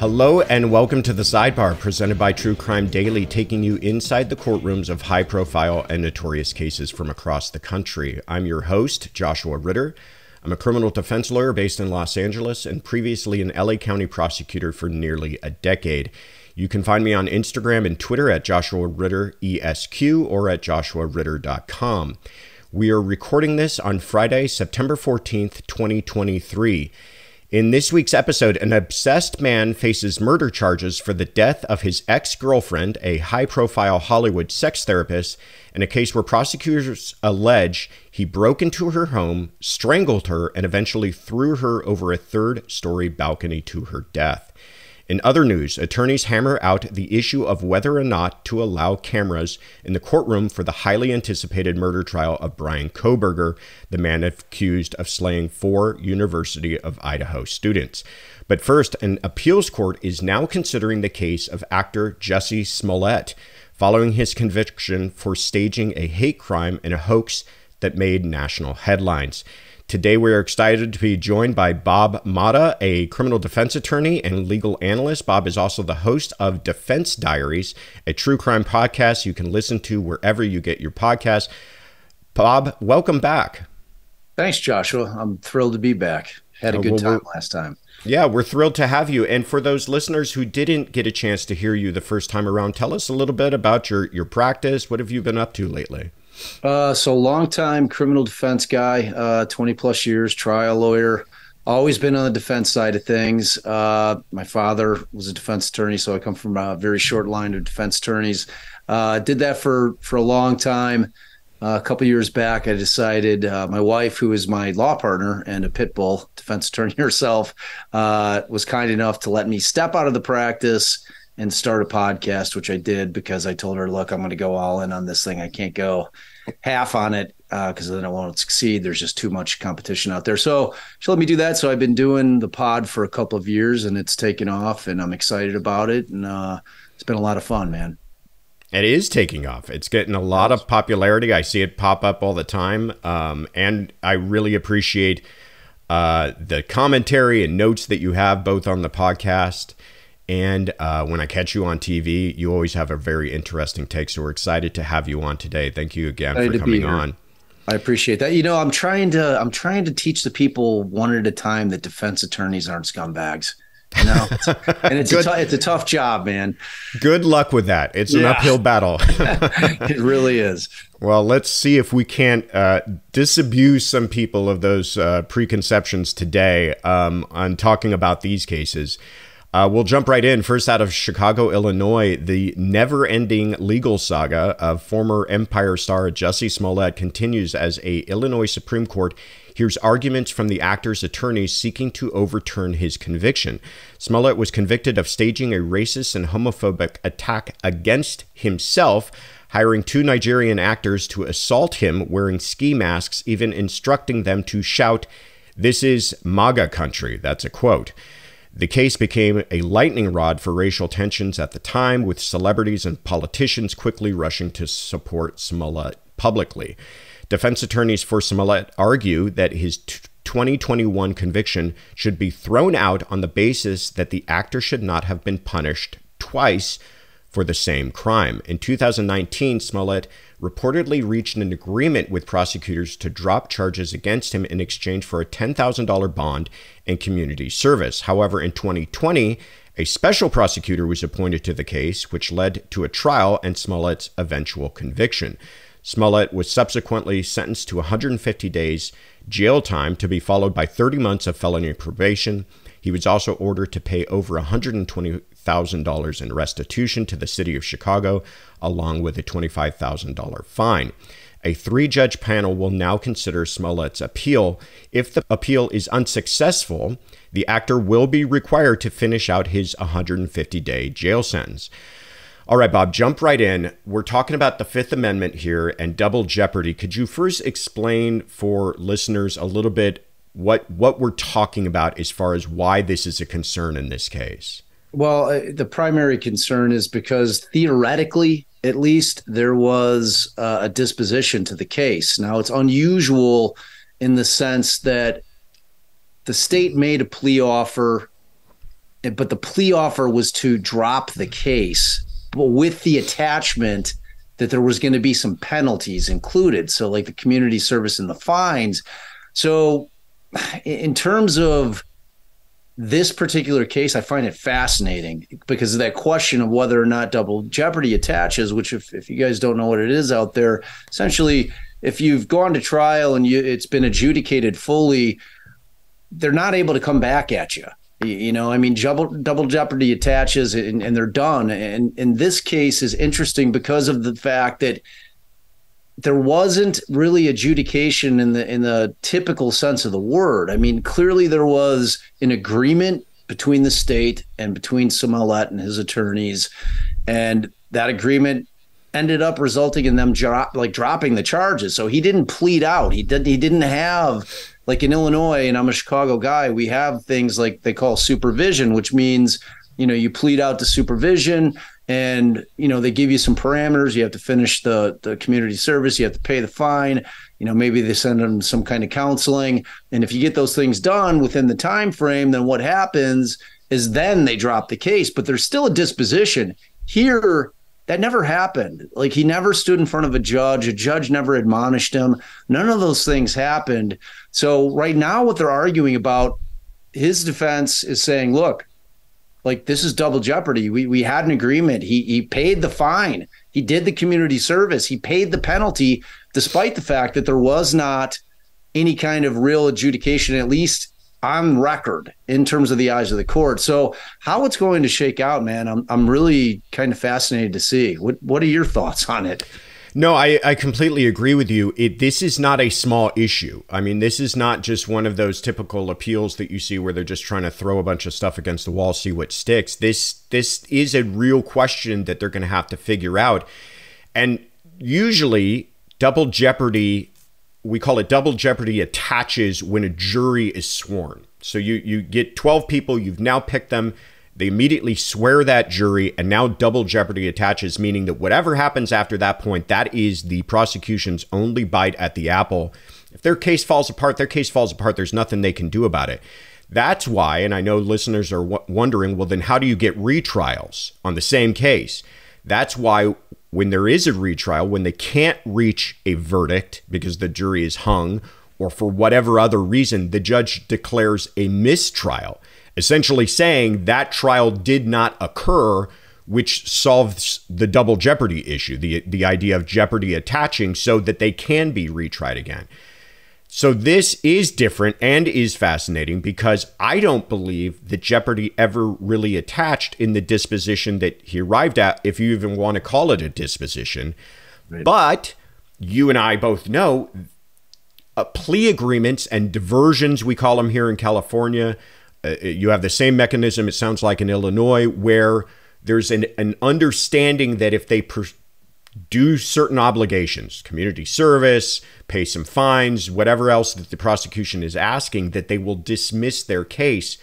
Hello and welcome to the Sidebar, presented by True Crime Daily, taking you inside the courtrooms of high profile and notorious cases from across the country. I'm your host, Joshua Ritter. I'm a criminal defense lawyer based in Los Angeles and previously an LA County prosecutor for nearly a decade. You can find me on Instagram and Twitter at Joshua Ritter ESQ or at joshuaritter.com. We are recording this on Friday, September 14th, 2023. In this week's episode, an obsessed man faces murder charges for the death of his ex girlfriend, a high profile Hollywood sex therapist, in a case where prosecutors allege he broke into her home, strangled her, and eventually threw her over a third story balcony to her death. In other news, attorneys hammer out the issue of whether or not to allow cameras in the courtroom for the highly anticipated murder trial of Bryan Kohberger, the man accused of slaying four University of Idaho students. But first, an appeals court is now considering the case of actor Jussie Smollett following his conviction for staging a hate crime in a hoax that made national headlines. Today, we are excited to be joined by Bob Motta, a criminal defense attorney and legal analyst. Bob is also the host of Defense Diaries, a true crime podcast you can listen to wherever you get your podcast. Bob, welcome back. Thanks, Joshua. I'm thrilled to be back. Had a uh, good time last time. Yeah, we're thrilled to have you. And for those listeners who didn't get a chance to hear you the first time around, tell us a little bit about your, your practice. What have you been up to lately? Uh, so long time criminal defense guy, uh, 20 plus years, trial lawyer, always been on the defense side of things. Uh, my father was a defense attorney, so I come from a very short line of defense attorneys. Uh, did that for, for a long time. Uh, a couple years back, I decided uh, my wife, who is my law partner and a pit bull defense attorney herself, was kind enough to let me step out of the practice and start a podcast, which I did because I told her, look, I'm going to go all in on this thing. I can't go half on it because uh, then I won't succeed. There's just too much competition out there. So she let me do that. So I've been doing the pod for a couple of years and it's taken off and I'm excited about it. And uh, it's been a lot of fun, man. It is taking off. It's getting a lot of popularity. I see it pop up all the time. Um, and I really appreciate uh, the commentary and notes that you have both on the podcast and uh, when I catch you on TV, you always have a very interesting take. So we're excited to have you on today. Thank you again excited for coming on. I appreciate that. You know, I'm trying to I'm trying to teach the people one at a time that defense attorneys aren't scumbags. You know, and it's a t- it's a tough job, man. Good luck with that. It's yeah. an uphill battle. it really is. Well, let's see if we can't uh, disabuse some people of those uh, preconceptions today um, on talking about these cases. Uh, we'll jump right in. First, out of Chicago, Illinois, the never ending legal saga of former Empire star Jussie Smollett continues as a Illinois Supreme Court hears arguments from the actor's attorneys seeking to overturn his conviction. Smollett was convicted of staging a racist and homophobic attack against himself hiring two Nigerian actors to assault him wearing ski masks, even instructing them to shout, This is MAGA country. That's a quote. The case became a lightning rod for racial tensions at the time, with celebrities and politicians quickly rushing to support Smollett publicly. Defense attorneys for Smollett argue that his 2021 conviction should be thrown out on the basis that the actor should not have been punished twice for the same crime. In 2019, Smollett reportedly reached an agreement with prosecutors to drop charges against him in exchange for a $10,000 bond and community service. However, in 2020, a special prosecutor was appointed to the case, which led to a trial and Smollett's eventual conviction. Smollett was subsequently sentenced to 150 days jail time to be followed by 30 months of felony probation. He was also ordered to pay over 120 $1,000 in restitution to the city of Chicago, along with a $25,000 fine. A three judge panel will now consider Smollett's appeal. If the appeal is unsuccessful, the actor will be required to finish out his 150 day jail sentence. All right, Bob, jump right in. We're talking about the Fifth Amendment here and double jeopardy. Could you first explain for listeners a little bit what what we're talking about as far as why this is a concern in this case? Well, uh, the primary concern is because theoretically, at least, there was uh, a disposition to the case. Now, it's unusual in the sense that the state made a plea offer but the plea offer was to drop the case, but with the attachment that there was going to be some penalties included. So, like the community service and the fines. So, in terms of this particular case, I find it fascinating because of that question of whether or not double jeopardy attaches, which, if, if you guys don't know what it is out there, essentially, if you've gone to trial and you, it's been adjudicated fully, they're not able to come back at you. You know, I mean, double double jeopardy attaches and, and they're done. And in this case is interesting because of the fact that there wasn't really adjudication in the in the typical sense of the word. I mean, clearly there was an agreement between the state and between Smollett and his attorneys, and that agreement ended up resulting in them drop like dropping the charges. So he didn't plead out. He did he didn't have like in Illinois, and I'm a Chicago guy, we have things like they call supervision, which means, you know, you plead out to supervision and, you know, they give you some parameters. You have to finish the, the community service, you have to pay the fine. You know, maybe they send them some kind of counseling. And if you get those things done within the time frame, then what happens is then they drop the case, but there's still a disposition. Here, that never happened. Like he never stood in front of a judge. A judge never admonished him. None of those things happened. So right now, what they're arguing about, his defense is saying, look, like this is double jeopardy. We we had an agreement. He he paid the fine. He did the community service. He paid the penalty, despite the fact that there was not any kind of real adjudication, at least on record in terms of the eyes of the court. So how it's going to shake out, man, I'm I'm really kind of fascinated to see. What what are your thoughts on it? No, I, I completely agree with you. It, this is not a small issue. I mean, this is not just one of those typical appeals that you see where they're just trying to throw a bunch of stuff against the wall, see what sticks. This this is a real question that they're going to have to figure out. And usually, double jeopardy we call it double jeopardy attaches when a jury is sworn. So you you get 12 people, you've now picked them, they immediately swear that jury and now double jeopardy attaches meaning that whatever happens after that point that is the prosecution's only bite at the apple. If their case falls apart, their case falls apart, there's nothing they can do about it. That's why, and I know listeners are w- wondering, well, then how do you get retrials on the same case? That's why when there is a retrial, when they can't reach a verdict because the jury is hung, or for whatever other reason, the judge declares a mistrial, essentially saying that trial did not occur, which solves the double jeopardy issue, the, the idea of jeopardy attaching so that they can be retried again. So this is different and is fascinating because I don't believe that Jeopardy ever really attached in the disposition that he arrived at, if you even want to call it a disposition. Right. But you and I both know uh, plea agreements and diversions, we call them here in California. Uh, you have the same mechanism, it sounds like in Illinois, where there's an, an understanding that if they per- do certain obligations, community service, pay some fines, whatever else that the prosecution is asking, that they will dismiss their case.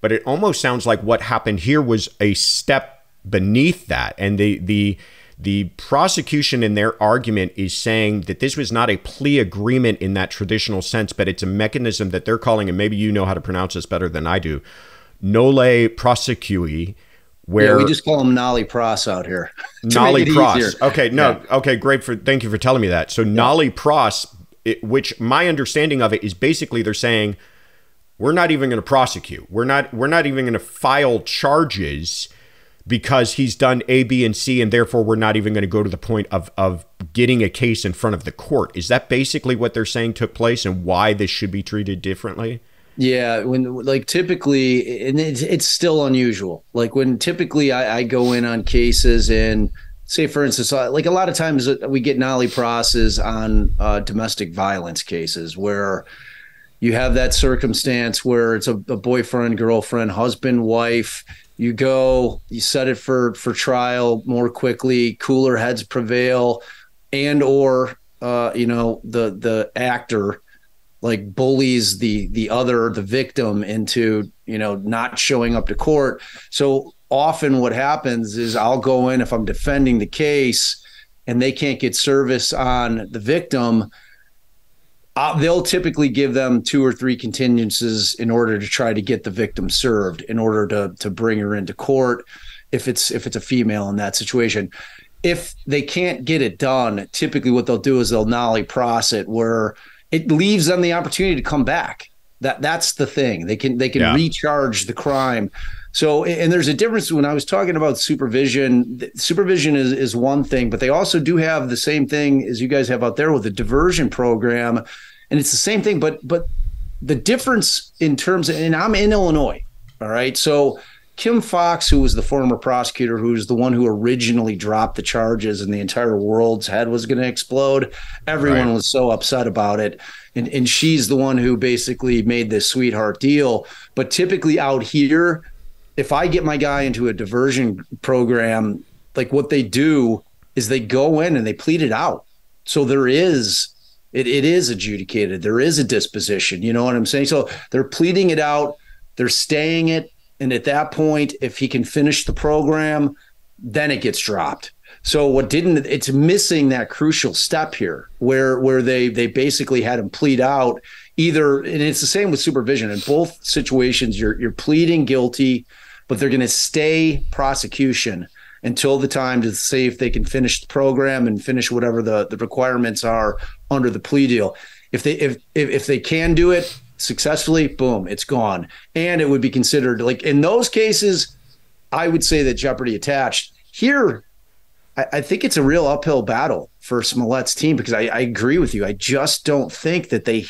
But it almost sounds like what happened here was a step beneath that. And the the the prosecution in their argument is saying that this was not a plea agreement in that traditional sense, but it's a mechanism that they're calling, and maybe you know how to pronounce this better than I do, nolle prosequi, where yeah, we just call them nolle pros out here. nolle pros. Okay, no, yeah. okay, great for thank you for telling me that. So yeah. nolle pros, it, which my understanding of it is basically they're saying we're not even going to prosecute. We're not we're not even going to file charges because he's done A, B, and C, and therefore we're not even going to go to the point of of getting a case in front of the court. Is that basically what they're saying took place and why this should be treated differently? Yeah, when like typically, and it's, it's still unusual. Like when typically I, I go in on cases and say, for instance, uh, like a lot of times uh, we get nollie process on uh, domestic violence cases where you have that circumstance where it's a, a boyfriend, girlfriend, husband, wife. You go, you set it for for trial more quickly. Cooler heads prevail, and or uh, you know the the actor like bullies the the other the victim into you know not showing up to court so often what happens is i'll go in if i'm defending the case and they can't get service on the victim uh, they'll typically give them two or three contingencies in order to try to get the victim served, in order to to bring her into court. If it's if it's a female in that situation, if they can't get it done, typically what they'll do is they'll nollie process it, where it leaves them the opportunity to come back. That that's the thing. They can they can yeah. recharge the crime. So, and there's a difference when I was talking about supervision. Supervision is, is one thing, but they also do have the same thing as you guys have out there with the diversion program, and it's the same thing. But but the difference in terms, of, and I'm in Illinois, all right. So Kim Foxx, who was the former prosecutor, who was the one who originally dropped the charges, and the entire world's head was going to explode. Everyone right. was so upset about it, and and she's the one who basically made this sweetheart deal. But typically out here if I get my guy into a diversion program, like what they do is they go in and they plead it out. So there is it, it is adjudicated. There is a disposition. You know what I'm saying? So they're pleading it out, they're staying it. And at that point, if he can finish the program, then it gets dropped. So what didn't it's missing that crucial step here where where they they basically had him plead out either and it's the same with supervision in both situations you're you're pleading guilty but they're going to stay prosecution until the time to see if they can finish the program and finish whatever the, the requirements are under the plea deal. If they if, if if they can do it successfully, boom, it's gone. And it would be considered like in those cases, I would say that jeopardy attached. Here, I, I think it's a real uphill battle for Smollett's team because I, I agree with you. I just don't think that they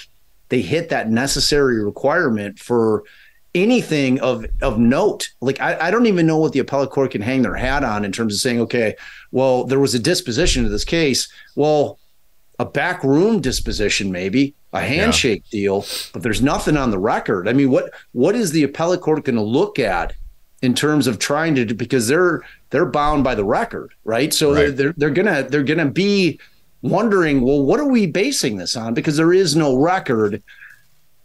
they hit that necessary requirement for anything of of note. Like I, I don't even know what the appellate court can hang their hat on in terms of saying, okay, well, there was a disposition to this case. Well, a backroom disposition, maybe a handshake yeah. deal, but there's nothing on the record. I mean, what what is the appellate court going to look at in terms of trying to because they're they're bound by the record, right? So right. They're, they're they're gonna they're gonna be wondering, well, what are we basing this on? Because there is no record.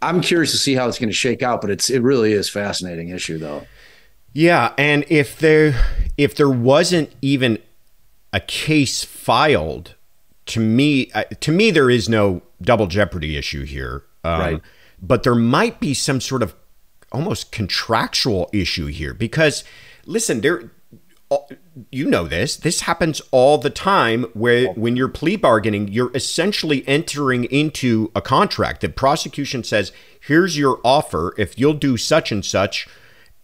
I'm curious to see how it's going to shake out, but it's it really is fascinating issue though. Yeah, and if there if there wasn't even a case filed, to me uh, to me there is no double jeopardy issue here. Um, right. But there might be some sort of almost contractual issue here because listen, there you know this this happens all the time where when you're plea bargaining you're essentially entering into a contract the prosecution says here's your offer if you'll do such and such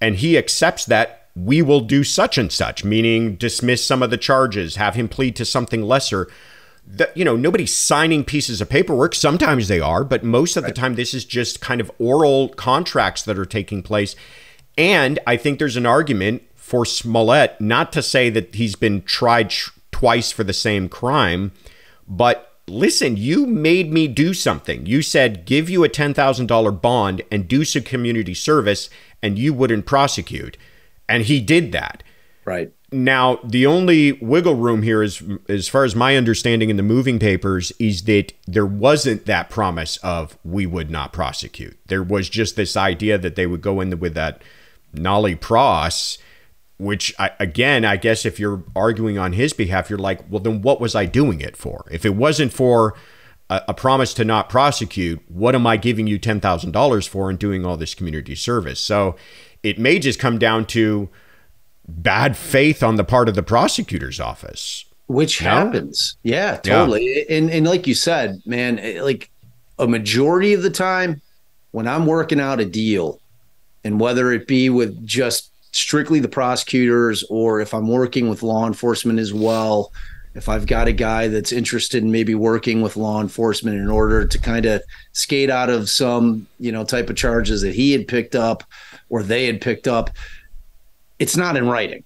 and he accepts that we will do such and such meaning dismiss some of the charges have him plead to something lesser that you know nobody's signing pieces of paperwork sometimes they are but most of right. the time this is just kind of oral contracts that are taking place and i think there's an argument for Smollett, not to say that he's been tried sh- twice for the same crime, but listen, you made me do something. You said, give you a $10,000 bond and do some community service, and you wouldn't prosecute. And he did that. Right. Now, the only wiggle room here is, as far as my understanding in the moving papers, is that there wasn't that promise of we would not prosecute. There was just this idea that they would go in with that nolle pros which I, again, I guess if you're arguing on his behalf, you're like, well, then what was I doing it for? If it wasn't for a, a promise to not prosecute, what am I giving you $10,000 for and doing all this community service? So it may just come down to bad faith on the part of the prosecutor's office. Which happens. Yeah, totally. Yeah. And, and like you said, man, eh, like a majority of the time when I'm working out a deal, and whether it be with just strictly the prosecutors or if I'm working with law enforcement as well, if I've got a guy that's interested in maybe working with law enforcement in order to kind of skate out of some, you know, type of charges that he had picked up or they had picked up, it's not in writing.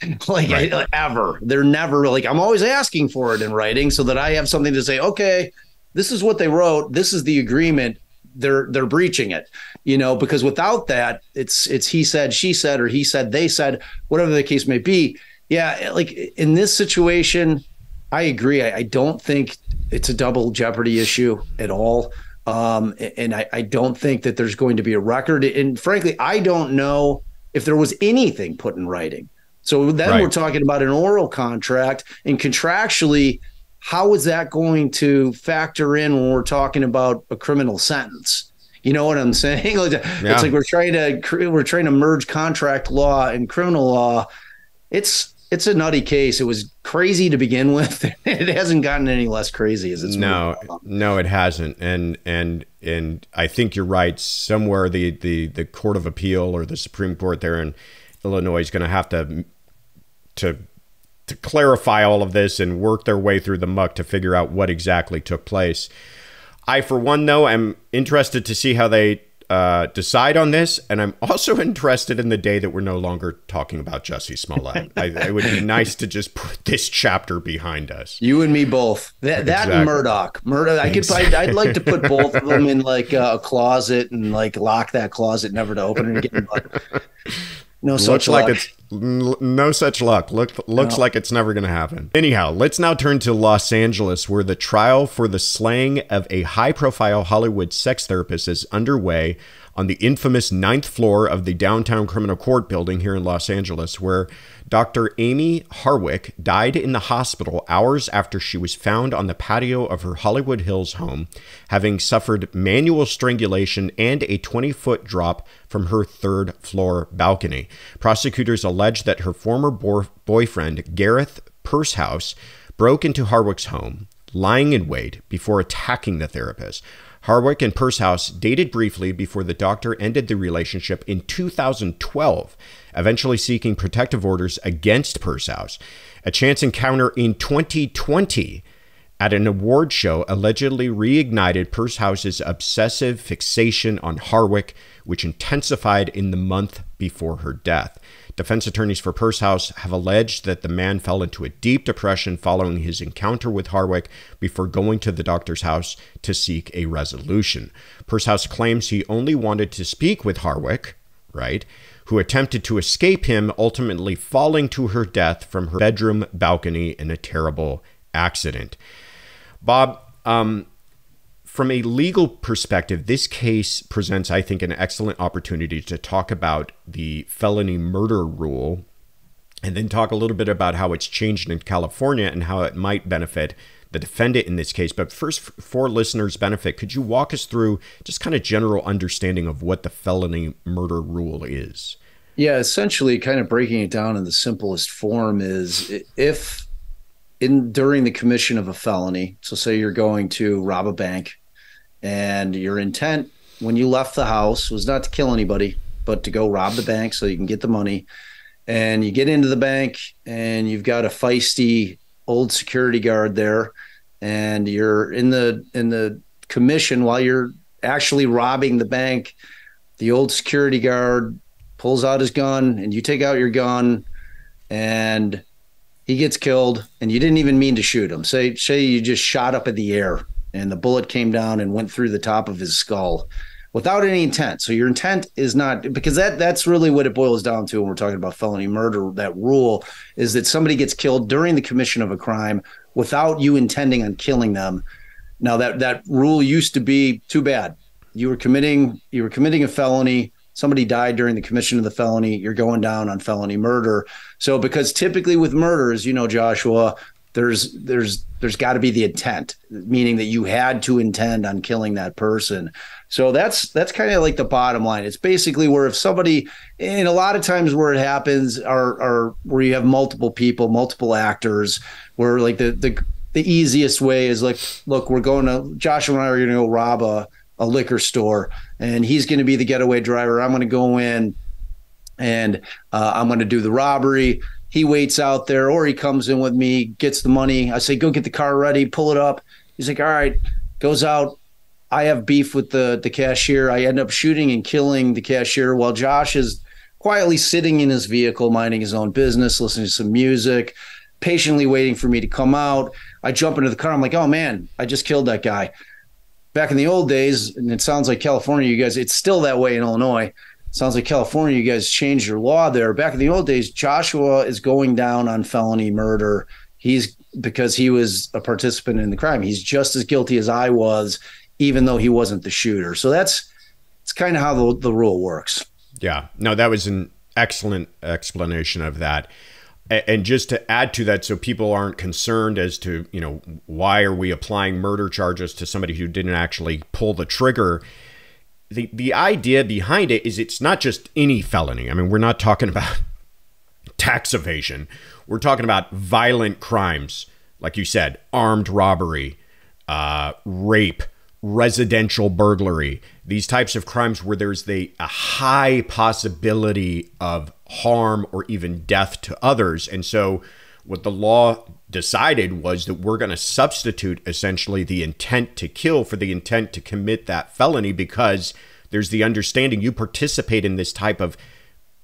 like right. I, ever. They're never like I'm always asking for it in writing so that I have something to say, okay, this is what they wrote, this is the agreement they're they're breaching it you know because without that it's it's he said she said or he said they said whatever the case may be yeah like in this situation i agree i, I don't think it's a double jeopardy issue at all um, and I, I don't think that there's going to be a record and frankly i don't know if there was anything put in writing so then right. we're talking about an oral contract and contractually how is that going to factor in when we're talking about a criminal sentence? You know what I'm saying? yeah. It's like we're trying to we're trying to merge contract law and criminal law. It's it's a nutty case. It was crazy to begin with. it hasn't gotten any less crazy as it's no, no, it hasn't. And and and I think you're right. Somewhere the the the Court of Appeal or the Supreme Court there in Illinois is going to have to to to clarify all of this and work their way through the muck to figure out what exactly took place. I, for one, though, am interested to see how they uh, decide on this, and I'm also interested in the day that we're no longer talking about Jussie Smollett. I, it would be nice to just put this chapter behind us. You and me both. That, exactly. that and Murdaugh. Murdaugh. I could. I'd, I'd, like to put both of them in like a closet and like lock that closet, never to open it again. But no such looks luck. like it's no such luck. Look, looks no. like it's never going to happen. Anyhow, let's now turn to Los Angeles, where the trial for the slaying of a high-profile Hollywood sex therapist is underway on the infamous ninth floor of the downtown criminal court building here in Los Angeles, where Dr. Amie Harwick died in the hospital hours after she was found on the patio of her Hollywood Hills home, having suffered manual strangulation and a 20 foot drop from her third floor balcony. Prosecutors allege that her former bo- boyfriend, Gareth Pursehouse, broke into Harwick's home, lying in wait before attacking the therapist. Harwick and Pursehouse dated briefly before the doctor ended the relationship in 2012, eventually seeking protective orders against Pursehouse. A chance encounter in 2020 at an award show allegedly reignited Pursehouse's obsessive fixation on Harwick, which intensified in the month before her death. Defense attorneys for Pursehouse have alleged that the man fell into a deep depression following his encounter with Harwick before going to the doctor's house to seek a resolution. Pursehouse claims he only wanted to speak with Harwick, right, who attempted to escape him, ultimately falling to her death from her bedroom balcony in a terrible accident. Bob, um, from a legal perspective, this case presents, I think, an excellent opportunity to talk about the felony murder rule and then talk a little bit about how it's changed in California and how it might benefit the defendant in this case. But first, for listeners' benefit, could you walk us through just kind of general understanding of what the felony murder rule is? Yeah, essentially, kind of breaking it down in the simplest form is if in during the commission of a felony, so say you're going to rob a bank and your intent when you left the house was not to kill anybody, but to go rob the bank so you can get the money. And you get into the bank and you've got a feisty old security guard there, and you're in the in the commission while you're actually robbing the bank. The old security guard pulls out his gun, and you take out your gun, and he gets killed, and you didn't even mean to shoot him. Say say you just shot up in the air and the bullet came down and went through the top of his skull without any intent. So your intent is not because that that's really what it boils down to when we're talking about felony murder. That rule is that somebody gets killed during the commission of a crime without you intending on killing them. Now that that rule used to be too bad. You were committing you were committing a felony. Somebody died during the commission of the felony. You're going down on felony murder. So because typically with murders, you know, Joshua, there's there's there's got to be the intent meaning that you had to intend on killing that person. So that's that's kind of like the bottom line. It's basically where if somebody and a lot of times where it happens are are where you have multiple people multiple actors where like the the the easiest way is like look we're going to joshua and i are going to go rob a, a liquor store and he's going to be the getaway driver. I'm going to go in and uh, i'm going to do the robbery he waits out there or he comes in with me, gets the money. I say, go get the car ready, pull it up. He's like, all right, goes out. I have beef with the the cashier. I end up shooting and killing the cashier while Josh is quietly sitting in his vehicle, minding his own business, listening to some music, patiently waiting for me to come out. I jump into the car. I'm like, oh man, I just killed that guy. Back in the old days, and it sounds like California, you guys, it's still that way in Illinois sounds like California, you guys changed your law there. Back in the old days, Joshua is going down on felony murder. He's because he was a participant in the crime. He's just as guilty as I was, even though he wasn't the shooter. So that's it's kind of how the, the rule works. Yeah. No, that was an excellent explanation of that. And just to add to that, so people aren't concerned as to, you know, why are we applying murder charges to somebody who didn't actually pull the trigger? The, the idea behind it is it's not just any felony. I mean, we're not talking about tax evasion. We're talking about violent crimes, like you said, armed robbery, uh, rape, residential burglary, these types of crimes where there's the, a high possibility of harm or even death to others. And so, what the law decided was that we're going to substitute essentially the intent to kill for the intent to commit that felony because there's the understanding you participate in this type of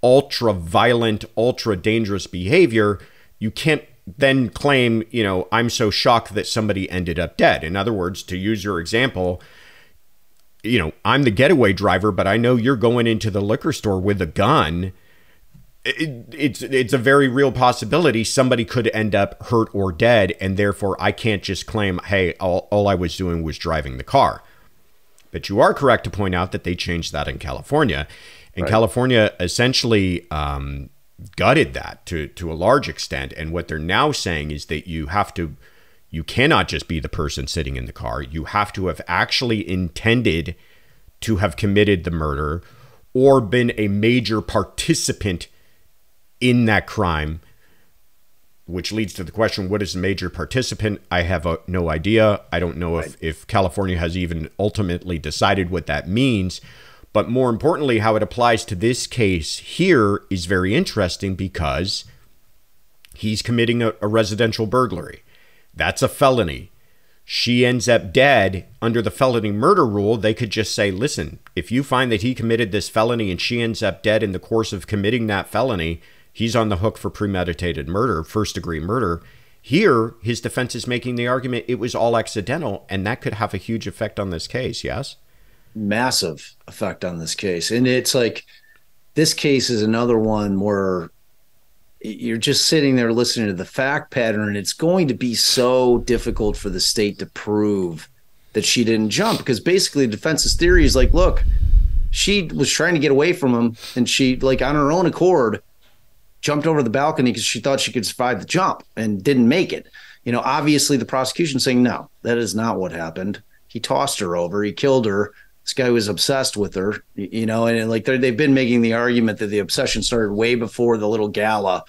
ultra violent, ultra dangerous behavior. You can't then claim, you know, I'm so shocked that somebody ended up dead. In other words, to use your example, you know, I'm the getaway driver, but I know you're going into the liquor store with a gun. It, it's it's a very real possibility somebody could end up hurt or dead, and therefore I can't just claim, hey, all, all I was doing was driving the car. But you are correct to point out that they changed that in California, and right. California essentially um, gutted that to to a large extent. And what they're now saying is that you have to you cannot just be the person sitting in the car. You have to have actually intended to have committed the murder or been a major participant in that crime which leads to the question what is a major participant i have a, no idea i don't know if, if california has even ultimately decided what that means but more importantly, how it applies to this case here is very interesting because he's committing a, a residential burglary. That's a felony. She ends up dead under the felony murder rule. They could just say, listen, if you find that he committed this felony and she ends up dead in the course of committing that felony, he's on the hook for premeditated murder, first degree murder. Here, his defense is making the argument it was all accidental, and that could have a huge effect on this case, yes? massive effect on this case. And it's like this case is another one where you're just sitting there listening to the fact pattern, it's going to be so difficult for the state to prove that she didn't jump because basically the defense's theory is like, look, she was trying to get away from him, and she like on her own accord jumped over the balcony because she thought she could survive the jump and didn't make it. You know, obviously the prosecution saying no, that is not what happened. He tossed her over, he killed her, this guy was obsessed with her, you know, and like they've been making the argument that the obsession started way before the little gala,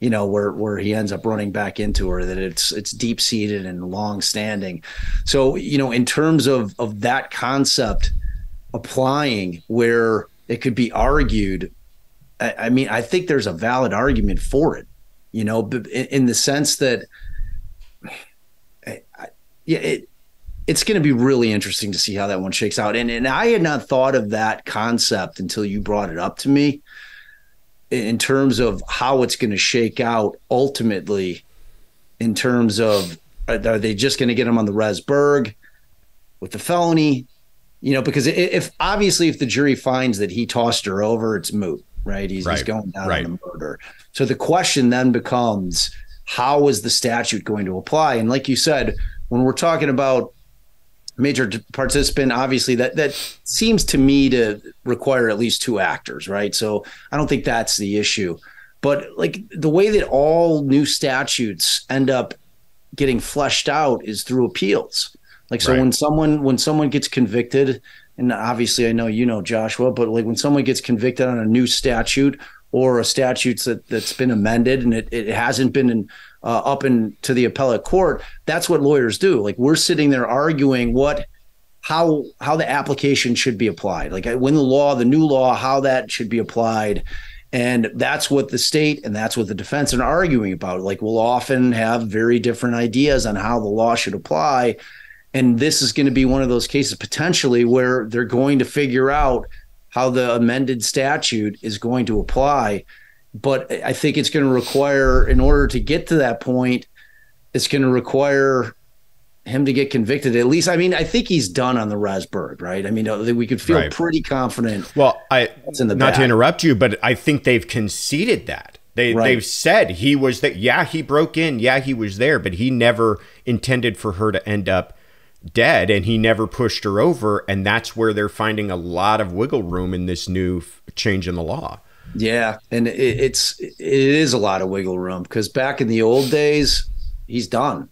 you know, where where he ends up running back into her. That it's it's deep seated and long standing. So you know, in terms of of that concept applying where it could be argued, I, I mean, I think there's a valid argument for it. You know, in, in the sense that, I, I, yeah, it it's going to be really interesting to see how that one shakes out. And and I had not thought of that concept until you brought it up to me in terms of how it's going to shake out ultimately in terms of are they just going to get him on the Resberg with the felony? You know, because if obviously if the jury finds that he tossed her over, it's moot, right? He's, right. he's going down right. on the murder. So the question then becomes how is the statute going to apply? And like you said, when we're talking about major participant obviously that that seems to me to require at least two actors right so i don't think that's the issue but like the way that all new statutes end up getting fleshed out is through appeals like so right. when someone when someone gets convicted and obviously i know you know joshua but like when someone gets convicted on a new statute or a statute that, that's been amended and it, it hasn't been in, uh, up into the appellate court, that's what lawyers do. Like we're sitting there arguing what how how the application should be applied. Like when the law, the new law, how that should be applied. And that's what the state and that's what the defense are arguing about. Like we'll often have very different ideas on how the law should apply. And this is going to be one of those cases potentially where they're going to figure out how the amended statute is going to apply. But I think it's going to require, in order to get to that point, it's going to require him to get convicted. At least, I mean, I think he's done on the Resberg, right? I mean, uh, we could feel right. pretty confident. Well, I not back. to interrupt you, but I think they've conceded that. They right. they've said he was that. Yeah, he broke in. Yeah, he was there, but he never intended for her to end up dead and he never pushed her over and that's where they're finding a lot of wiggle room in this new change in the law Yeah, and it, it's it is a lot of wiggle room because back in the old days, he's done.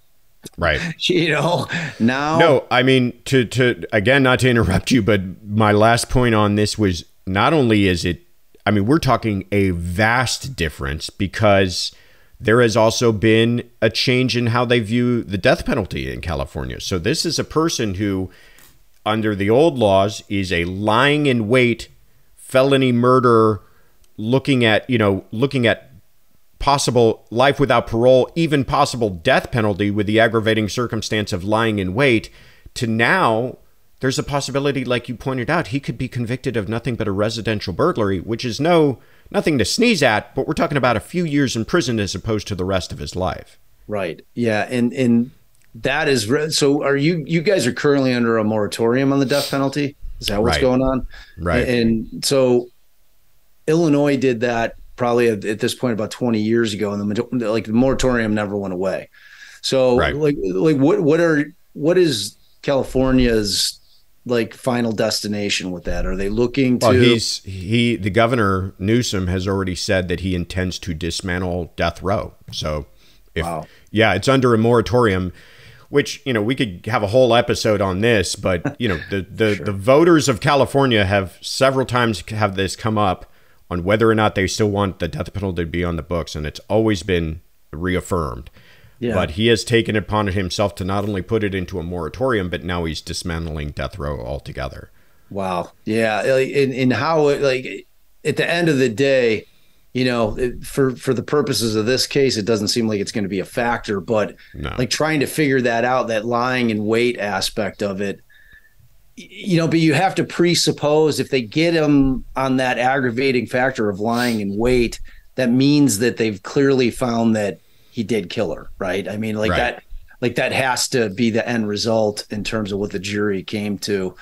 Right. You know, now No, I mean to to again not to interrupt you, but my last point on this was not only is it I mean, we're talking a vast difference because there has also been a change in how they view the death penalty in California. So this is a person who under the old laws is a lying in wait felony murder looking at, you know, looking at possible life without parole, even possible death penalty with the aggravating circumstance of lying in wait, to now there's a possibility, like you pointed out, he could be convicted of nothing but a residential burglary, which is no nothing to sneeze at, but we're talking about a few years in prison as opposed to the rest of his life. Right. Yeah. And and that is so. Are you you guys are currently under a moratorium on the death penalty? Is that what's Right. going on? Right. And so Illinois did that probably at, at this point about 20 years ago, and the like the moratorium never went away. So Right. like like what what are what is California's like final destination with that? Are they looking to? Well, he's he the governor Newsom has already said that he intends to dismantle death row. So, if Wow. yeah, it's under a moratorium, which you know we could have a whole episode on this, but you know the the, the voters of California have several times have this come up on whether or not they still want the death penalty to be on the books, and it's always been reaffirmed. Yeah. But he has taken it upon himself to not only put it into a moratorium, but now he's dismantling death row altogether. Wow. Yeah. like, And, and how, it, like, at the end of the day, you know, it- for for the purposes of this case, it doesn't seem like it's going to be a factor. But No. like trying to figure that out, that lying in wait aspect of it, you know, but you have to presuppose if they get him on that aggravating factor of lying in wait, that means that they've clearly found that he did kill her, right? I mean, like Right. that, like that has to be the end result in terms of what the jury came to.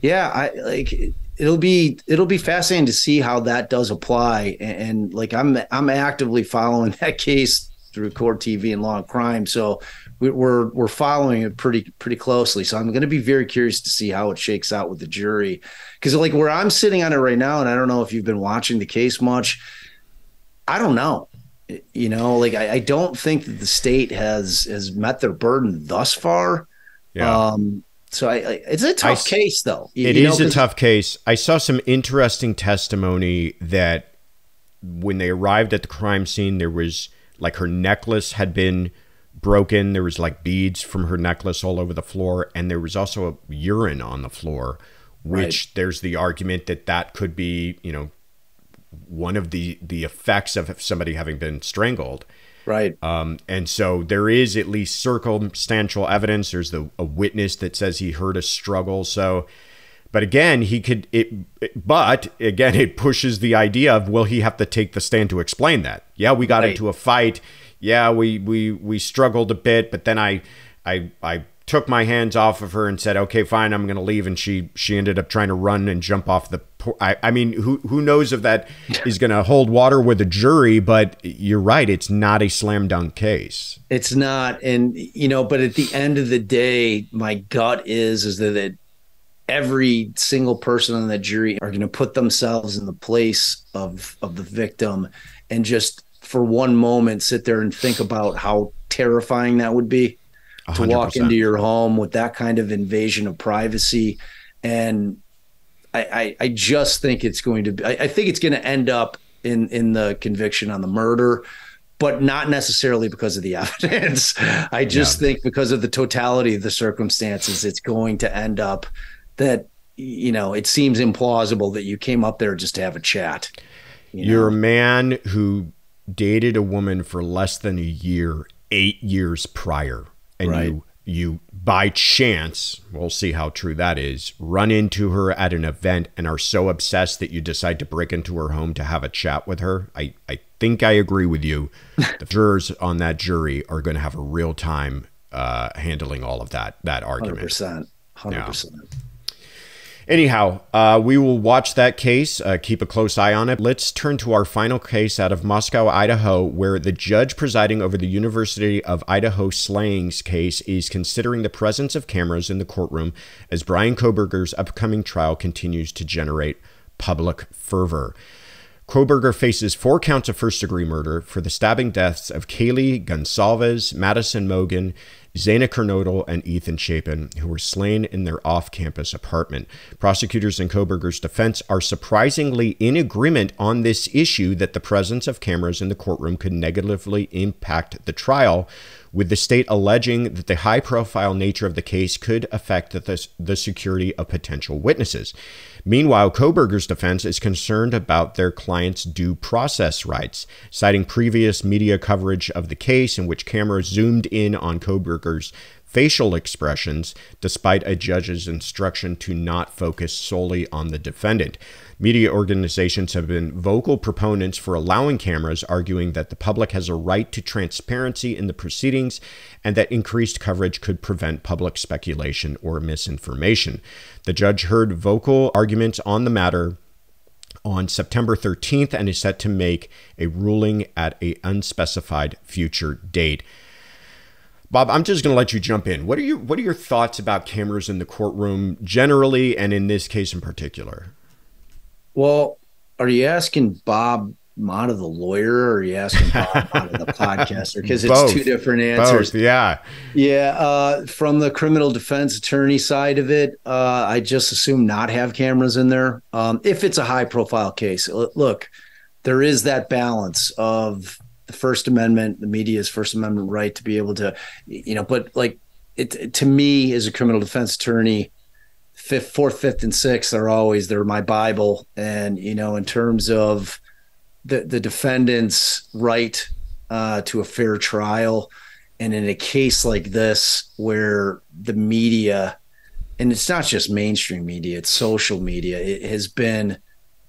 Yeah, I like it'll be it'll be fascinating to see how that does apply and, and like I'm I'm actively following that case through court TV and law and crime so we- we're we're following it pretty pretty closely so I'm going to be very curious to see how it shakes out with the jury cuz like where I'm sitting on it right now and I don't know if you've been watching the case much I don't know you know like I, I don't think that the state has has met their burden thus far Yeah. um so I, I it's a tough s- case though You- It you is know, a tough case. I saw some interesting testimony that when they arrived at the crime scene, there was like her necklace had been broken. There was like beads from her necklace all over the floor, and there was also a urine on the floor. Which there's the argument that that could be, you know, one of the the effects of somebody having been strangled. right Um, and so there is at least circumstantial evidence. There's the a witness that says he heard a struggle. So, but again, he could it. it- But again, it pushes the idea of will he have to take the stand to explain that? Yeah, we got Right. into a fight. Yeah, we we we struggled a bit, but then I I I took my hands off of her and said, "Okay, fine, I'm going to leave." And she she ended up trying to run and jump off the. por- I I mean, who who knows if that is going to hold water with a jury? But you're right, it's not a slam dunk case. It's not, and you know, but at the end of the day, my gut is is that it, every single person on that jury are going to put themselves in the place of of the victim, and just for one moment sit there and think about how terrifying that would be to walk 100%. into your home with that kind of invasion of privacy, and I I, I just think it's going to be. I, I think it's going to end up in in the conviction on the murder but not necessarily because of the evidence. I just think because of the totality of the circumstances, it's going to end up that you know it seems implausible that you came up there just to have a chat. you? You're a man who dated a woman for less than a year, eight years prior, and Right. you you by chance, we'll see how true that is, run into her at an event and are so obsessed that you decide to break into her home to have a chat with her. I, I think I agree with you. the jurors on that jury are going to have a real time uh, handling all of that that argument. hundred argument. percent, hundred percent. Anyhow, uh, we will watch that case, uh, keep a close eye on it. Let's turn to our final case out of Moscow, Idaho, where the judge presiding over the University of Idaho slayings case is considering the presence of cameras in the courtroom as Bryan Kohberger's upcoming trial continues to generate public fervor. Kohberger faces four counts of first degree murder for the stabbing deaths of Kaylee Goncalves, Madison Mogen, Xana Kernodle, and Ethan Chapin, who were slain in their off campus apartment. Prosecutors in Kohberger's defense are surprisingly in agreement on this issue that the presence of cameras in the courtroom could negatively impact the trial, with the state alleging that the high profile nature of the case could affect the, the security of potential witnesses. Meanwhile, Kohberger's defense is concerned about their client's due process rights, citing previous media coverage of the case in which cameras zoomed in on Kohberger's facial expressions, despite a judge's instruction to not focus solely on the defendant. Media organizations have been vocal proponents for allowing cameras, arguing that the public has a right to transparency in the proceedings and that increased coverage could prevent public speculation or misinformation. The judge heard vocal arguments on the matter on September 13th and is set to make a ruling at a unspecified future date. Bob, I'm just going to let you jump in. What are your what are your thoughts about cameras in the courtroom generally and in this case in particular? Well, are you asking Bob Motta, the lawyer, or are you asking Bob Motta, the podcaster? Because it's Both. two different answers. Both, yeah. Yeah. Uh, from the criminal defense attorney side of it, uh, I just assume not have cameras in there. Um, if it's a high profile case, look, there is that balance of the First Amendment, the media's First Amendment right to be able to, you know, but like it to me as a criminal defense attorney, fifth, fourth, fifth, and sixth are always they're my Bible. And you know, in terms of the the defendant's right uh, to a fair trial, and in a case like this where the media, and it's not just mainstream media, it's social media, it has been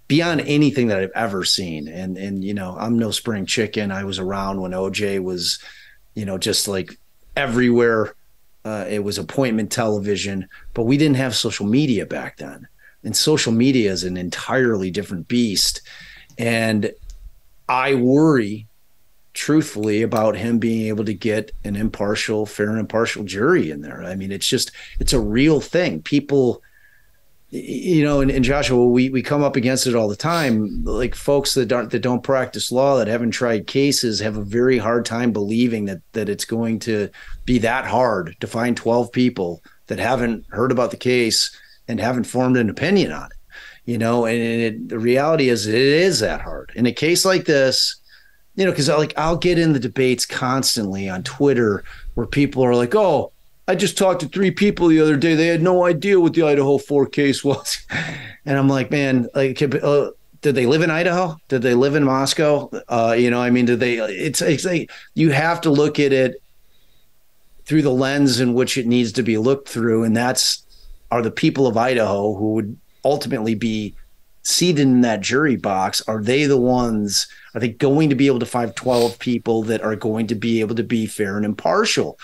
beyond anything that I've ever seen. And and you know, I'm no spring chicken. I was around when OJ was, you know, just like everywhere uh, it was appointment television, but we didn't have social media back then. And social media is an entirely different beast. And I worry truthfully about him being able to get an impartial, fair and impartial jury in there. I mean, it's just, it's a real thing. People, you know, and, Joshua, we we come up against it all the time. Like folks that don't that don't practice law, that haven't tried cases, have a very hard time believing that that it's going to be that hard to find twelve people that haven't heard about the case and haven't formed an opinion on it. You know, and it, the reality is it is that hard in a case like this. You know, because like I'll get in the debates constantly on Twitter where people are like, "Oh, I just talked to three people the other day. They had no idea what the Idaho 4 case was. and I'm like, man, like, uh, did they live in Idaho? Did they live in Moscow? Uh, you know, I mean, did they, it's, it's like, you have to look at it through the lens in which it needs to be looked through. And that's, are the people of Idaho who would ultimately be seated in that jury box, are they the ones, are they going to be able to find 12 people that are going to be able to be fair and impartial?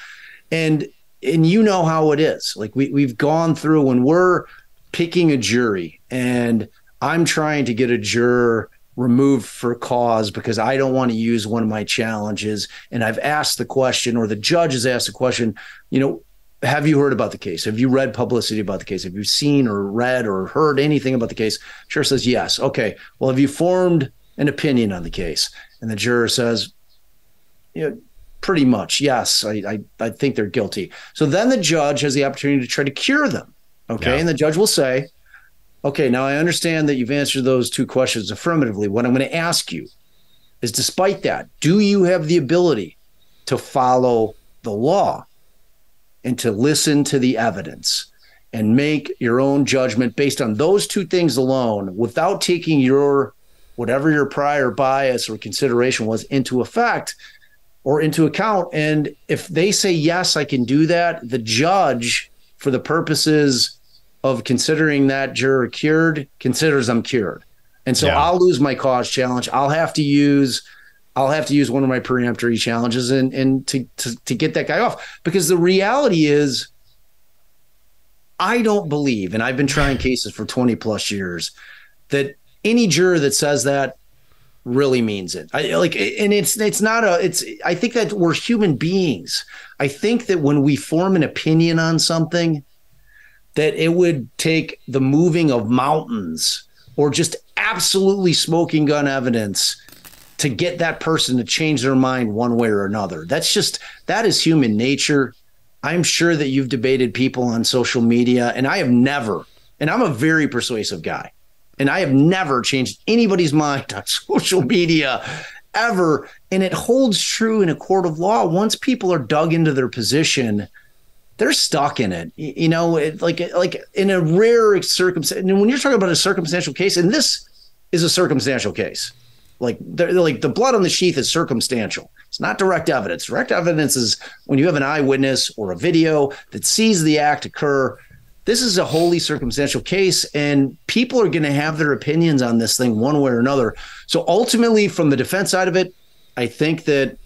And and you know how it is. Like we we've gone through when we're picking a jury and I'm trying to get a juror removed for cause because I don't want to use one of my challenges. And I've asked the question, or the judge has asked the question, you know, have you heard about the case? Have you read publicity about the case? Have you seen or read or heard anything about the case? Juror says yes. Okay. Well, have you formed an opinion on the case? And the juror says, you know, pretty much yes I, I, I think they're guilty. So then the judge has the opportunity to try to cure them okay? Yeah. and the judge will say okay now i understand that you've answered those two questions affirmatively. What i'm going to ask you is despite that do you have the ability to follow the law and to listen to the evidence and make your own judgment based on those two things alone without taking your whatever your prior bias or consideration was into effect or into account. And if they say, yes, I can do that, the judge, for the purposes of considering that juror cured, considers I'm cured. And so yeah. I'll lose my cause challenge. I'll have to use I'll have to use one of my peremptory challenges and and to, to to get that guy off. Because the reality is I don't believe, and I've been trying cases for 20 plus years, that any juror that says that really means it. I like and it's it's not a it's I think that we're human beings. I think that when we form an opinion on something that it would take the moving of mountains or just absolutely smoking gun evidence to get that person to change their mind one way or another. That's just that is human nature. I'm sure that you've debated people on social media, and I have never, and I'm a very persuasive guy, and I have never changed anybody's mind on social media ever. And it holds true in a court of law. Once people are dug into their position, they're stuck in it. You know, it, like like in a rare circumstance. And when you're talking about a circumstantial case, and this is a circumstantial case, like like the blood on the sheath is circumstantial. It's not direct evidence. Direct evidence is when you have an eyewitness or a video that sees the act occur. This is a wholly circumstantial case, and people are going to have their opinions on this thing one way or another. So ultimately, from the defense side of it, I think that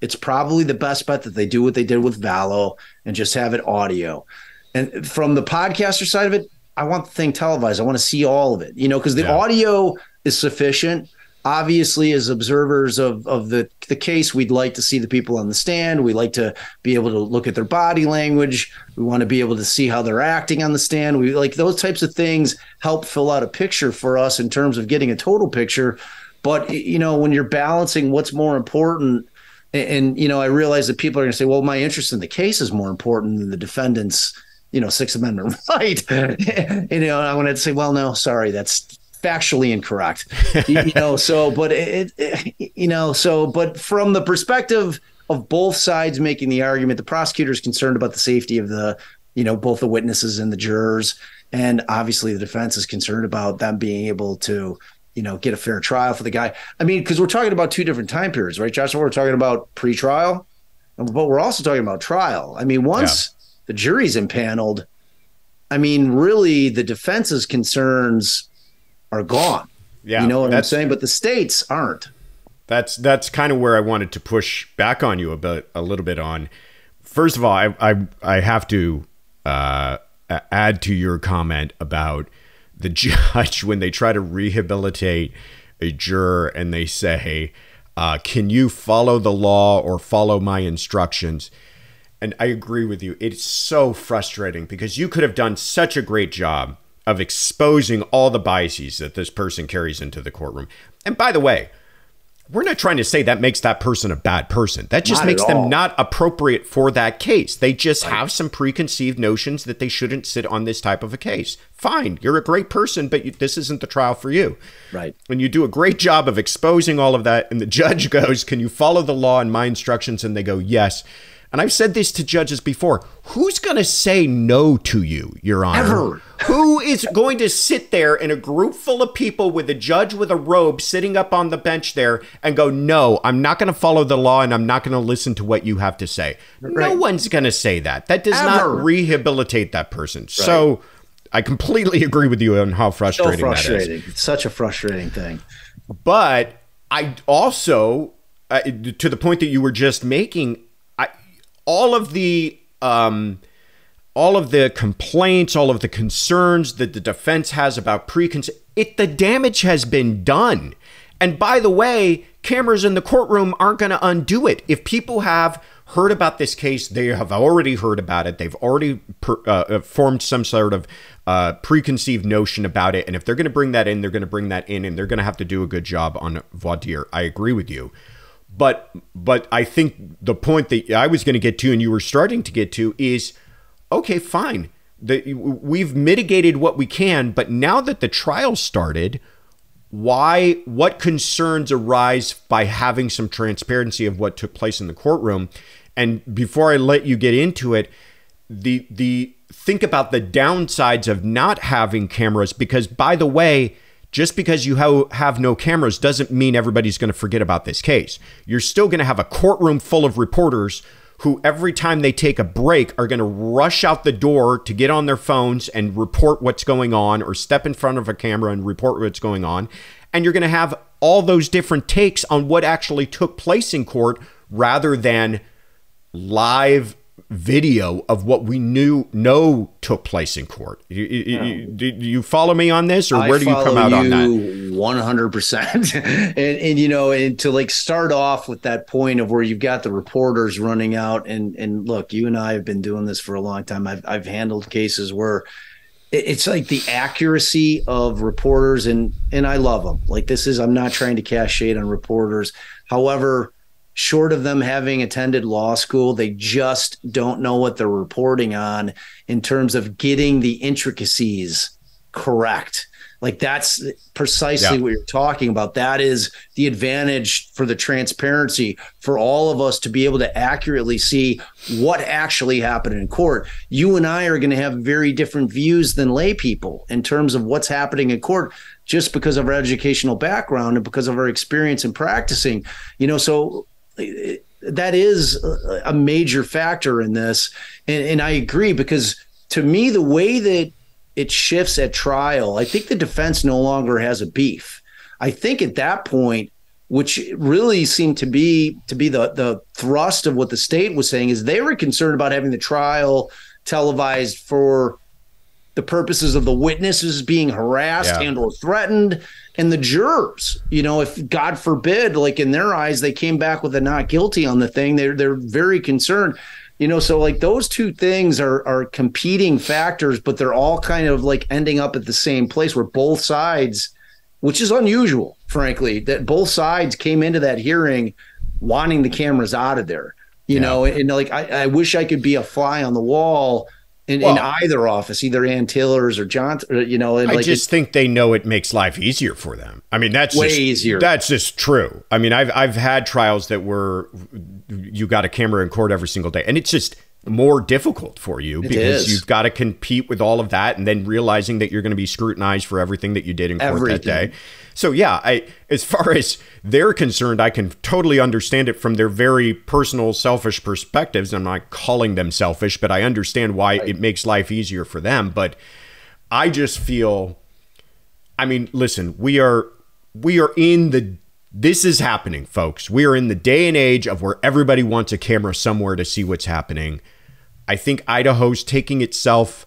it's probably the best bet that they do what they did with Vallow and just have it audio. And from the podcaster side of it, I want the thing televised. I want to see all of it, you know, because the yeah. audio is sufficient obviously as observers of of the the case we'd like to see the people on the stand. We like to be able to look at their body language. We want to be able to see how they're acting on the stand. We like those types of things help fill out a picture for us in terms of getting a total picture. But you know when you're balancing what's more important and, and you know i realize that people are going to say well my interest in the case is more important than the defendant's you know sixth amendment right. You know i want to say well no sorry that's factually incorrect. you, you, know, so but it, it, you know, so but from the perspective of both sides making the argument, the prosecutor is concerned about the safety of the, you know, both the witnesses and the jurors, and obviously the defense is concerned about them being able to, you know, get a fair trial for the guy. I mean, because we're talking about two different time periods, right, Joshua? We're talking about pre-trial, but we're also talking about trial. I mean, once yeah. the jury's impaneled. I mean, really, the defense's concerns are gone. Yeah, you know what I'm saying. But the states aren't. That's that's kind of where I wanted to push back on you a bit, a little bit on. First of all, I I, I have to uh, add to your comment about the judge when they try to rehabilitate a juror and they say, uh, "Can you follow the law or follow my instructions?" And I agree with you. It's so frustrating because you could have done such a great job of exposing all the biases that this person carries into the courtroom. And by the way, we're not trying to say that makes that person a bad person. That just not makes them not appropriate for that case. They just right. have some preconceived notions that they shouldn't sit on this type of a case. Fine, you're a great person, but you, this isn't the trial for you. Right. And you do a great job of exposing all of that, and the judge goes, Can you follow the law and my instructions? And they go, Yes and I've said this to judges before, who's going to say no to you, Your Honor? Ever. Who is going to sit there in a group full of people with a judge with a robe sitting up on the bench there and go, no, I'm not going to follow the law and I'm not going to listen to what you have to say? Right. No one's going to say that. That does Ever. not rehabilitate that person. Right. So I completely agree with you on how frustrating, so frustrating. that is. It's such a frustrating thing. But I also, uh, to the point that you were just making, I, all of the um, all of the complaints, all of the concerns that the defense has about preconceived, it the damage has been done. And by the way, cameras in the courtroom aren't going to undo it. If people have heard about this case, they have already heard about it. They've already per, uh, uh formed some sort of uh, preconceived notion about it. And if they're going to bring that in, they're going to bring that in, and they're going to have to do a good job on voir. I agree with you. But but I think the point that I was going to get to and you were starting to get to is okay, fine. The, we've mitigated what we can, but now that the trial started, why what concerns arise by having some transparency of what took place in the courtroom? And before I let you get into it, the the think about the downsides of not having cameras because by the way, just because you have no cameras doesn't mean everybody's going to forget about this case. You're still going to have a courtroom full of reporters who, every time they take a break, are going to rush out the door to get on their phones and report what's going on or step in front of a camera and report what's going on. And you're going to have all those different takes on what actually took place in court rather than live video of what we knew know took place in court. You, you, do you follow me on this, or where do you come out on that? One hundred percent. And and you know, and to like start off with that point of where you've got the reporters running out, and and look, you and I have been doing this for a long time. I've I've handled cases where it's like the accuracy of reporters and and I love them. Like this is I'm not trying to cast shade on reporters. However, short of them having attended law school, they just don't know what they're reporting on in terms of getting the intricacies correct. Like that's precisely yeah. what you're talking about. That is the advantage for the transparency for all of us to be able to accurately see what actually happened in court. You and I are going to have very different views than lay people in terms of what's happening in court just because of our educational background and because of our experience in practicing. You know, so that is a major factor in this. And, and I agree because to me, the way that it shifts at trial, I think the defense no longer has a beef. I think at that point, which really seemed to be to be the the thrust of what the state was saying, is they were concerned about having the trial televised for the purposes of the witnesses being harassed yeah. and or threatened and the jurors you know if god forbid like in their eyes they came back with a not guilty on the thing they're they're very concerned you know so like those two things are are competing factors but they're all kind of like ending up at the same place where both sides which is unusual frankly that both sides came into that hearing wanting the cameras out of there you yeah. know and like I, I wish i could be a fly on the wall in, well, in either office, either Anne Taylor's or John, you know. And I like just think they know it makes life easier for them. I mean, that's way just, easier. That's just true. I mean, I've I've had trials that were you got a camera in court every single day, and it's just more difficult for you it because is. you've got to compete with all of that, and then realizing that you're going to be scrutinized for everything that you did in court everything. that day. So yeah, I as far as they're concerned, I can totally understand it from their very personal, selfish perspectives. I'm not calling them selfish, but I understand why right. it makes life easier for them. But I just feel, I mean, listen, we are we are in the this is happening, folks. We are in the day and age of where everybody wants a camera somewhere to see what's happening. I think Idaho's taking itself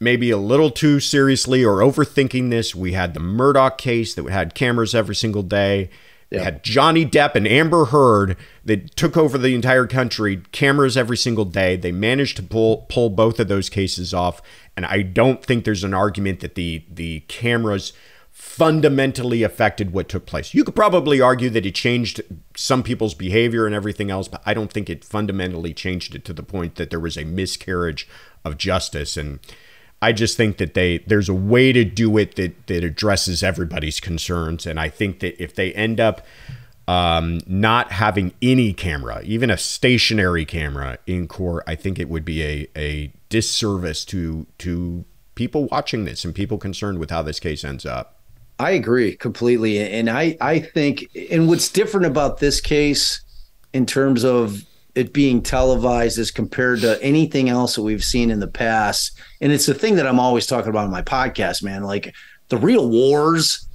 maybe a little too seriously or overthinking this. We had the Murdaugh case that had cameras every single day. Yep. had Johnny Depp and Amber Heard that took over the entire country, cameras every single day. They managed to pull pull both of those cases off, and I don't think there's an argument that the the cameras fundamentally affected what took place. You could probably argue that it changed some people's behavior and everything else, but I don't think it fundamentally changed it to the point that there was a miscarriage of justice and I just think that they there's a way to do it that that addresses everybody's concerns, and I think that if they end up um, not having any camera, even a stationary camera in court, I think it would be a a disservice to to people watching this and people concerned with how this case ends up. I agree completely, and I I think and what's different about this case in terms of it being televised as compared to anything else that we've seen in the past. And it's the thing that I'm always talking about in my podcast, man. Like the real wars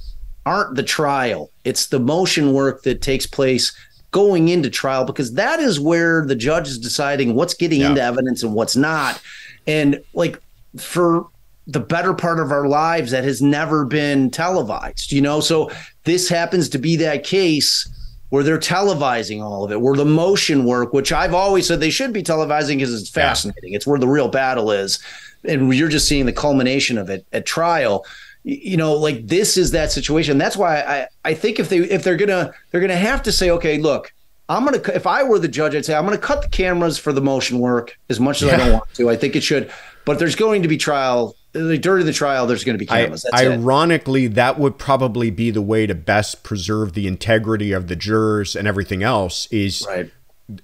aren't the trial, it's the motion work that takes place going into trial because that is where the judge is deciding what's getting yeah. into evidence and what's not. And like for the better part of our lives, that has never been televised, you know? So this happens to be that case where they're televising all of it, where the motion work, which I've always said they should be televising because it's fascinating. Yeah. It's where the real battle is. And you're just seeing the culmination of it at trial. You know, like this is that situation. That's why I, I think if they if they're gonna they're gonna have to say, okay, look, I'm gonna if I were the judge, I'd say I'm gonna cut the cameras for the motion work as much as yeah. I don't want to. I think it should, but there's going to be trial during the trial, there's going to be cameras. I, ironically, it. that would probably be the way to best preserve the integrity of the jurors and everything else. Is right.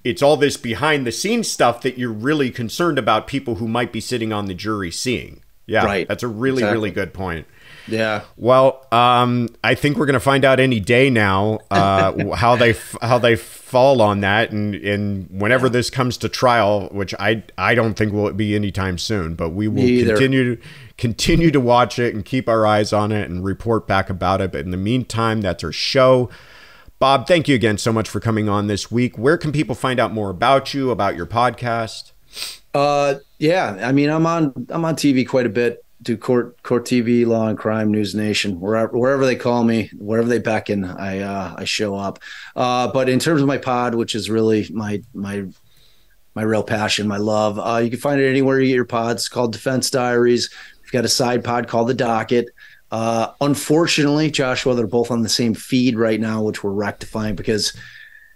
it's all this behind the scenes stuff that you're really concerned about people who might be sitting on the jury seeing. Yeah, right. That's a really exactly. really good point. Yeah. Well, um, I think we're going to find out any day now uh, how they how they fall on that, and and whenever yeah. this comes to trial, which I I don't think will be anytime soon, but we will continue to continue to watch it and keep our eyes on it and report back about it. But in the meantime, that's our show. Bob, thank you again so much for coming on this week. Where can people find out more about you, about your podcast? Uh, yeah, I mean, I'm on I'm on TV quite a bit do court court TV, Law and Crime, News Nation, wherever wherever they call me, wherever they beckon, I uh, I show up. Uh, but in terms of my pod, which is really my my my real passion, my love, uh, you can find it anywhere you get your pods. It's called Defense Diaries. We've got a side pod called The Docket. Uh, unfortunately, Joshua, they're both on the same feed right now, which we're rectifying because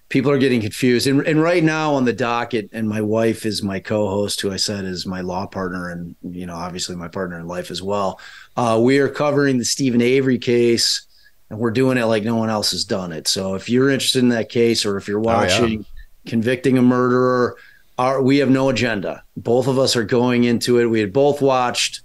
people are getting confused. And, and right now on the docket, and my wife is my co-host, who I said is my law partner, and you know, obviously my partner in life as well. Uh, we are covering the Steven Avery case, and we're doing it like no one else has done it. So if you're interested in that case, or if you're watching oh, yeah. convicting a murderer, our, we have no agenda. Both of us are going into it. We had both watched,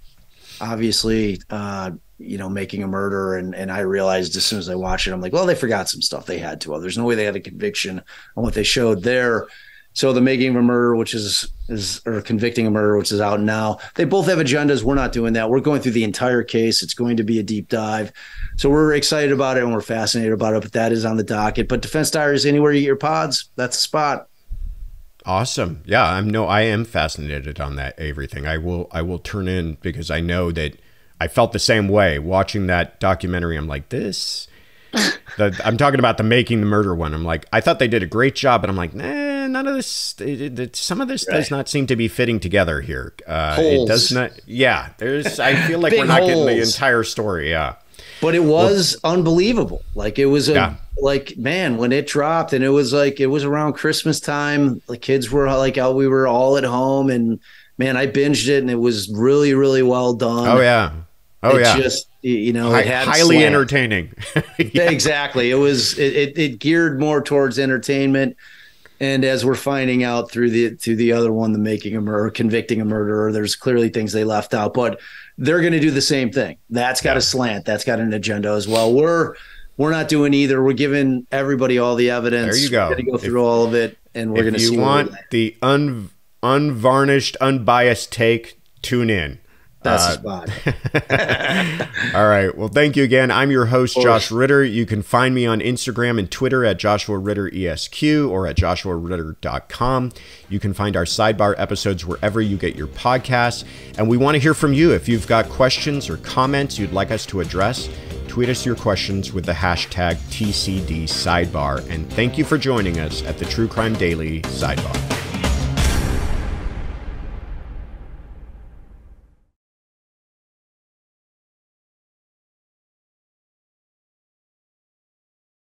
obviously. Uh, you know, making a murder. And, and I realized as soon as I watched it, I'm like, well, they forgot some stuff they had to. There's no way they had a conviction on what they showed there. So the making of a murder, which is is or convicting a murder, which is out now, they both have agendas. We're not doing that. We're going through the entire case. It's going to be a deep dive. So we're excited about it and we're fascinated about it. But that is on the docket. But Defense Diaries, anywhere you get your pods, that's the spot. Awesome. Yeah, I'm no, I am fascinated on that everything. I will I will turn in because I know that I felt the same way watching that documentary. I'm like, this. the, I'm talking about the making the murder one. I'm like, I thought they did a great job, but I'm like, nah, none of this. It, it, some of this right. does not seem to be fitting together here. Uh, it does not. Yeah, there's. I feel like we're not holes. getting the entire story. Yeah, but it was well, unbelievable. Like it was a. Yeah. Like man, when it dropped, and it was like it was around Christmas time. The kids were like, out. we were all at home, and man, I binged it, and it was really, really well done. Oh yeah, Oh it yeah, just you know, it had highly slant. entertaining. yeah. Exactly, it was it, it, it geared more towards entertainment, and as we're finding out through the through the other one, the making a murder, convicting a murderer, there's clearly things they left out, but they're going to do the same thing. That's got yeah. a slant. That's got an agenda as well. We're we're not doing either. We're giving everybody all the evidence. There you go. We're going to go through if, all of it, and we're going to. If you want the un, unvarnished, unbiased take, tune in. That's uh, spot. all right. Well, thank you again. I'm your host, Josh Ritter. You can find me on Instagram and Twitter at Joshua Ritter ESQ or at joshuaritter.com. You can find our sidebar episodes wherever you get your podcasts. And we want to hear from you. If you've got questions or comments you'd like us to address, tweet us your questions with the hashtag TCD Sidebar. And thank you for joining us at the True Crime Daily Sidebar.